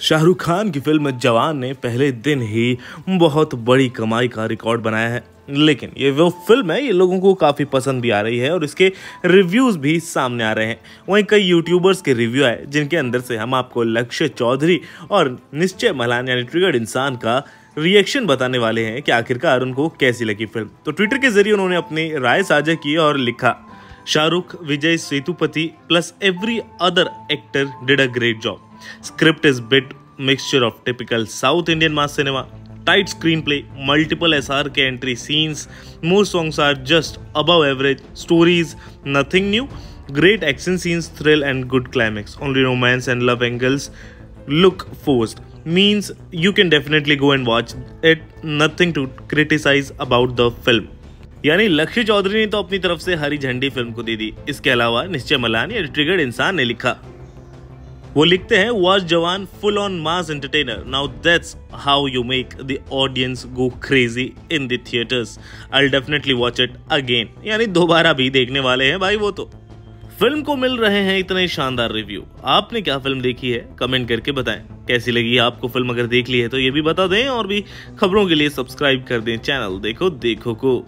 शाहरुख खान की फ़िल्म जवान ने पहले दिन ही बहुत बड़ी कमाई का रिकॉर्ड बनाया है। लेकिन ये वो फ़िल्म है, ये लोगों को काफ़ी पसंद भी आ रही है और इसके रिव्यूज़ भी सामने आ रहे हैं। वहीं कई यूट्यूबर्स के रिव्यू आए, जिनके अंदर से हम आपको लक्ष्य चौधरी और निश्चय मलान यानी ट्रिगर्ड इंसान का रिएक्शन बताने वाले हैं कि आखिरकार उनको कैसी लगी फ़िल्म। तो ट्विटर के ज़रिए उन्होंने अपनी राय साझा की और लिखा। Shahrukh, Vijay Sethupathi, plus every other actor did a great job. Script is bit mixture of typical South Indian mass cinema, tight screenplay, multiple SRK entry scenes, Most songs are just above average, stories nothing new, great action scenes, thrill and good climax. Only romance and love angles look forced. Means you can definitely go and watch it. Nothing to criticize about the film. यानी लक्ष्य चौधरी ने तो अपनी तरफ़ से हरी झंडी film को दे दी। इसके अलावा निश्चय मलानी ट्रिगर्ड इंसान ने लिखा। वो लिखते हैं watch Jawan full on mass entertainer now that's how you make the audience go crazy in the theatres I definitely watch it again यानी दोबारा भी देखने वाले हैं भाई वो तो। फ़िल्म को मिल रहे हैं इतने शानदार रिव्यू आपने क्या फ़िल्म देखी है? कमेंट करके बताएँ। कैसी लगी आपको फ़िल्म? अगर देख ली है तो ये भी बता दें और भी खबरों के लिए सब्सक्राइब कर दें। चैनल देखो देखो को।